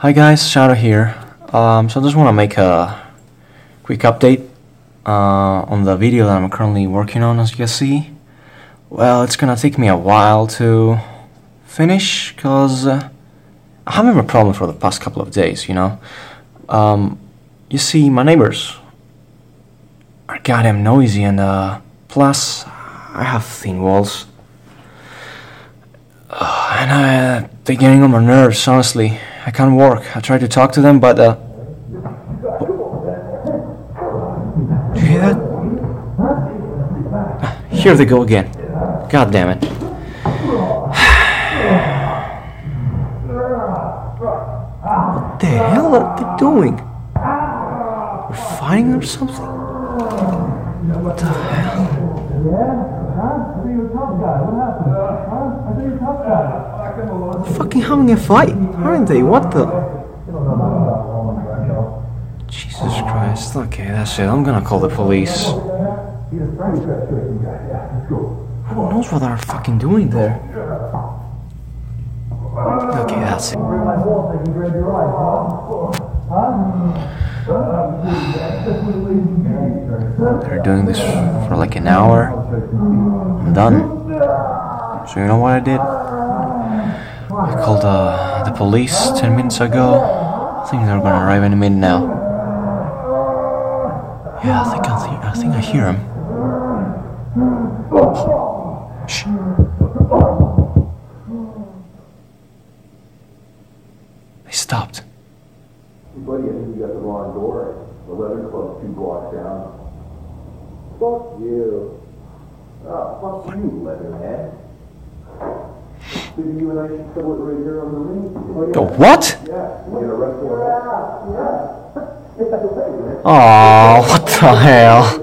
Hi guys, Shadow here. Um, so I just want to make a quick update uh, on the video that I'm currently working on, as you can see. Well, it's gonna take me a while to finish, cause uh, I'm having a problem for the past couple of days, you know. Um, you see, my neighbors are goddamn noisy, and uh, plus I have thin walls, and uh, they're getting on my nerves. Honestly, I can't work. I tried to talk to them, but uh, you hear that? Ah, Here they go again. God damn it. What the hell are they doing? They're fighting or something? What the hell? Fucking having a fight, aren't they? What the? Jesus Christ. Okay, that's it. I'm gonna call the police. Who knows what they're fucking doing there? Okay, that's it. They're doing this for like an hour. I'm done. So you know what I did? I called uh, the police 10 minutes ago. I think they're gonna arrive any minute now. Yeah, I think I think I, think I hear him. Shh. They stopped. Buddy, I think you got the wrong door. The leather club's two blocks down. Fuck you. Oh, fuck you, Leatherhead. Maybe you and I should settle it right here on the ring. Oh, the what? Yeah, you get arrested. Oh, what the hell?